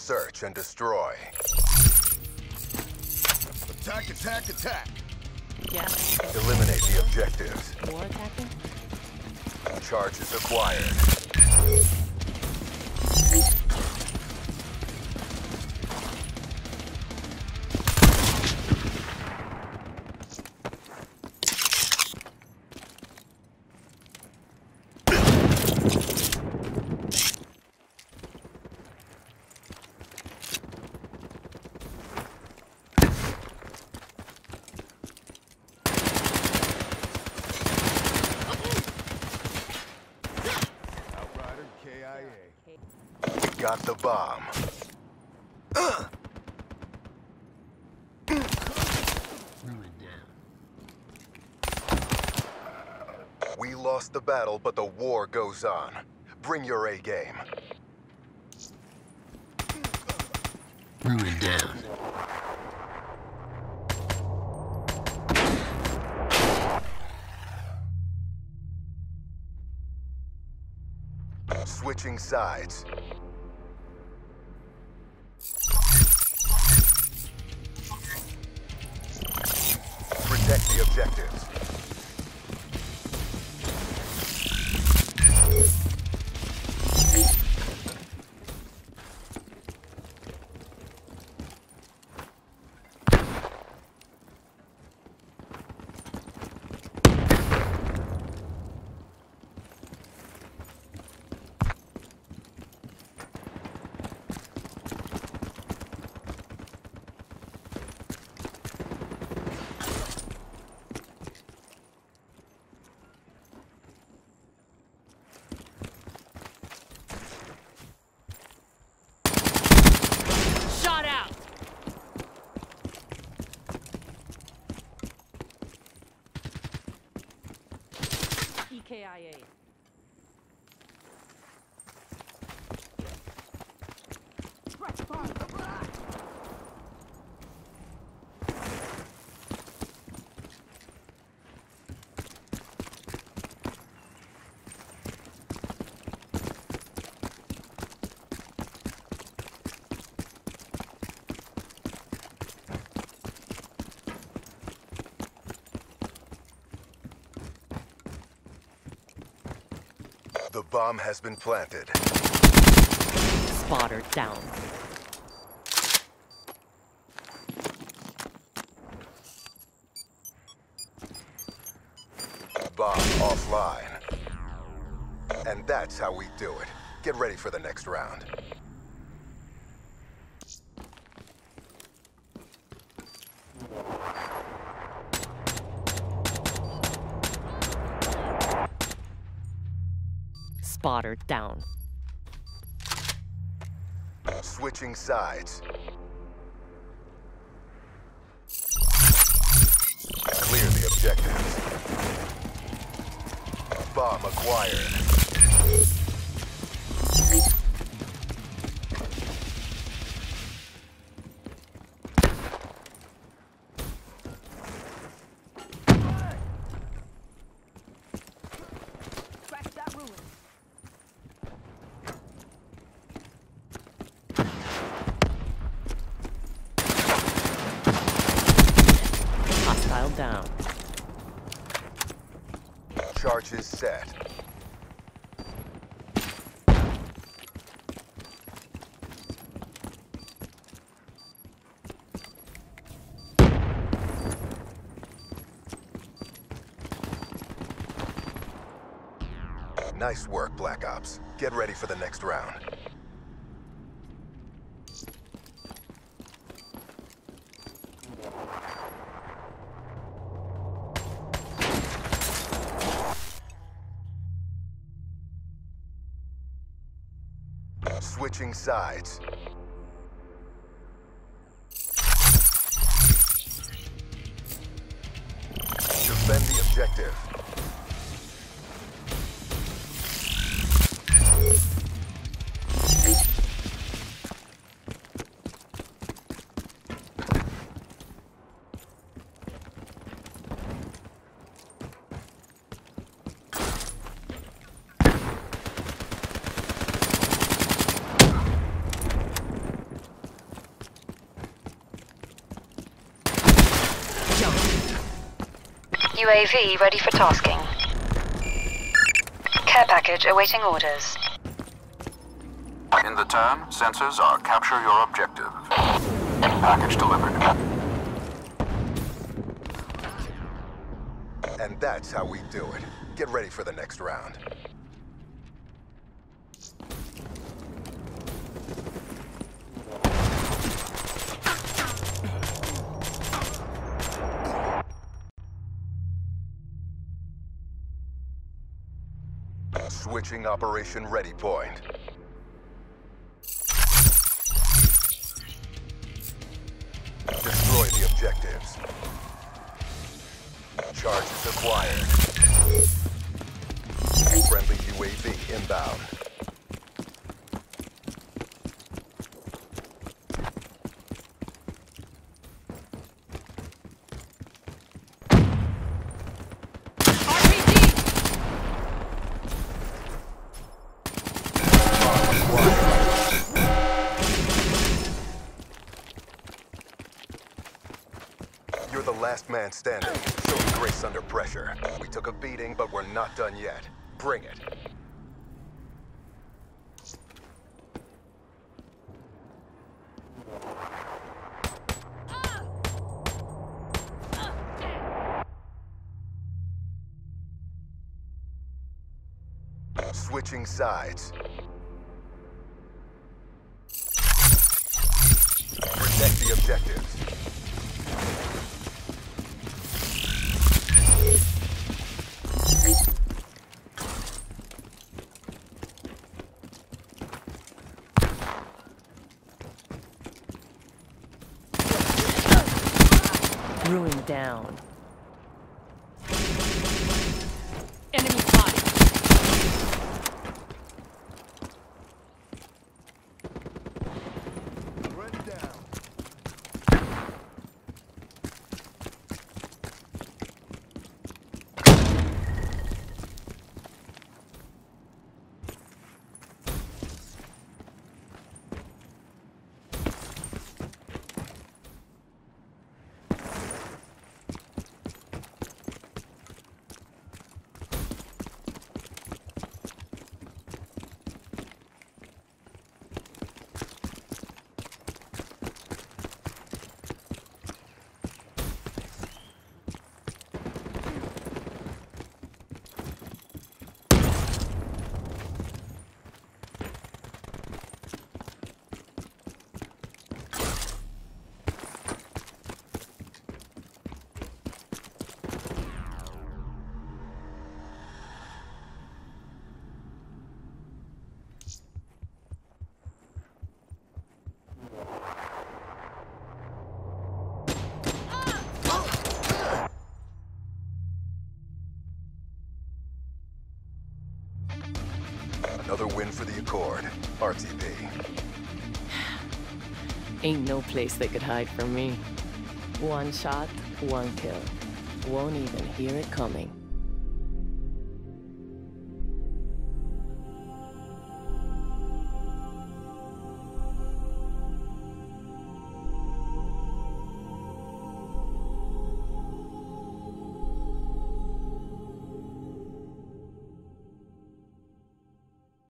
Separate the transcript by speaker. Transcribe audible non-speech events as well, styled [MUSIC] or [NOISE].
Speaker 1: search and destroy.
Speaker 2: Attack, attack, attack.
Speaker 3: Yeah.
Speaker 1: Eliminate the objectives.
Speaker 3: War attacking?
Speaker 1: Charges acquired.
Speaker 2: Outrider KIA.
Speaker 1: We got the bomb. We lost the battle, but the war goes on. Bring your A game.
Speaker 4: Ruin down.
Speaker 1: Switching sides.
Speaker 3: E
Speaker 1: The bomb has been planted.
Speaker 3: Spotter down.
Speaker 1: Bomb offline. And that's how we do it. Get ready for the next round.
Speaker 3: Spotter down.
Speaker 1: Switching sides. Clear the objectives. Bomb acquired.
Speaker 3: Hostile down.
Speaker 1: Charges set. Nice work, Black Ops. Get ready for the next round. Switching sides. Defend the objective.
Speaker 5: UAV ready for tasking. Care package awaiting orders.
Speaker 6: In the turn, sensors are capture your objective. Package delivered.
Speaker 1: And that's how we do it. Get ready for the next round. Switching operation ready point. Destroy the objectives. Charges acquired. Friendly UAV inbound. Last man standing. Show me grace under pressure. We took a beating, but we're not done yet. Bring it. Switching sides. Protect the objectives.
Speaker 3: Ruin
Speaker 2: down.
Speaker 1: Another win for the Accord. RTB. [SIGHS]
Speaker 3: Ain't no place they could hide from me. One shot, one kill. Won't even hear it coming.